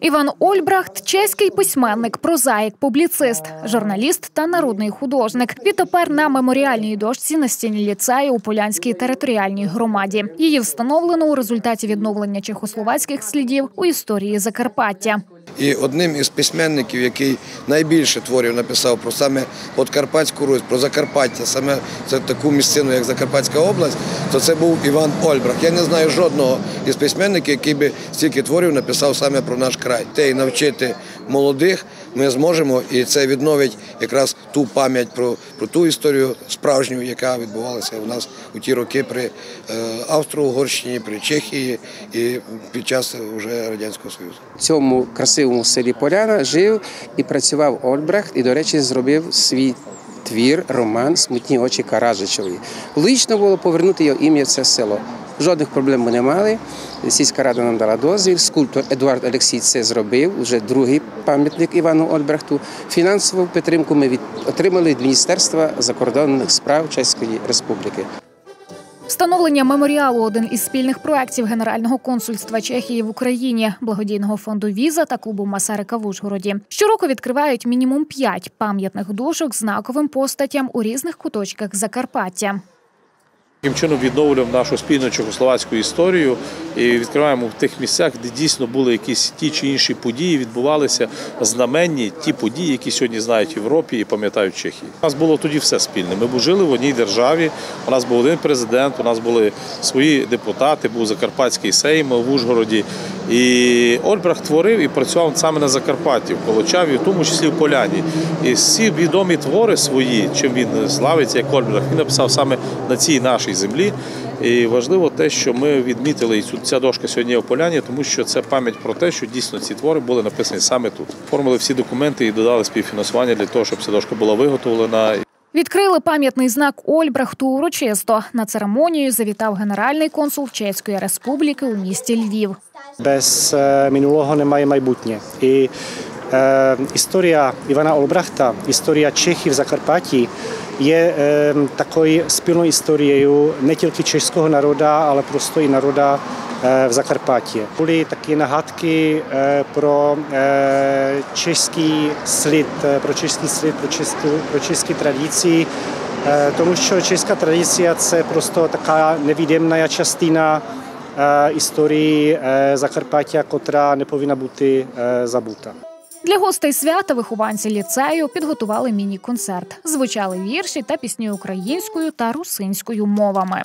Іван Ольбрахт чеський письменник, прозаїк, публіцист, журналіст та народний художник. Відтепер на меморіальній дошці на стіні ліцею у Полянській територіальній громаді. Її встановлено у результаті відновлення чехословацьких слідів у історії Закарпаття. І одним із письменників, який найбільше творів написав про саме Подкарпатську Русь, про Закарпаття, саме це таку місцину, як Закарпатська область, то це був Іван Ольбрах. Я не знаю жодного із письменників, який би стільки творів написав саме про наш край. Те й навчити молодих ми зможемо, і це відновить якраз ту пам'ять про, про ту історію справжню, яка відбувалася у нас у ті роки при е, Австро-Угорщині, при Чехії і під час вже Радянського Союзу. В цьому красивому селі Поляна жив і працював Ольбрехт, і, до речі, зробив свій твір, роман Смутні очі Каражичові. Логічно було повернути його ім'я в це село. Жодних проблем ми не мали. Сільська рада нам дала дозвіл. Скульптор Едуард Олексій це зробив. Вже другий пам'ятник Івану Ольбрехту. Фінансову підтримку ми отримали від Міністерства закордонних справ Чеської Республіки. Встановлення меморіалу один із спільних проєктів Генерального консульства Чехії в Україні, благодійного фонду Віза та клубу Масарика в Ужгороді. Щороку відкривають мінімум п'ять пам'ятних дошок знаковим постатям у різних куточках Закарпаття. Таким чином відновлюємо нашу спільну чехословацьку історію і відкриваємо в тих місцях, де дійсно були якісь ті чи інші події, відбувалися знаменні ті події, які сьогодні знають в Європі і пам'ятають Чехії. У нас було тоді все спільне. Ми жили в одній державі. У нас був один президент, у нас були свої депутати, був Закарпатський Сейм в Ужгороді. І Ольбрах творив і працював саме на Закарпатті, в Колочаві, в тому числі в Поляні. І всі відомі твори свої, чим він славиться, як Ольбрах, він написав саме на цій нашій землі. І важливо те, що ми відмітили і цю ця дошка сьогодні є в Поляні, тому що це пам'ять про те, що дійсно ці твори були написані саме тут. Оформили всі документи і додали співфінансування для того, щоб ця дошка була виготовлена. Відкрили пам'ятний знак Ольбрахту урочисто. На церемонію завітав генеральний консул Чеської республіки у місті Львів. Без е, минулого немає майбутнє. І Ehm, historia Ivana Olbrachta, historia Čechy v Zakarpatí je ehm, takový spilnou historiou ne českého národa, ale prostě i národa eh, v Zakarpatě. Byly taky nahádky eh, pro eh, český slid, pro český slid, pro český, pro český tradici, tomu, že česká tradice je prosto taká nevidemná častina historii Zakarpatě, která jako nepovinna být zabuta. Для гостей свята вихованці ліцею підготували міні-концерт. Звучали вірші та пісні українською та русинською мовами.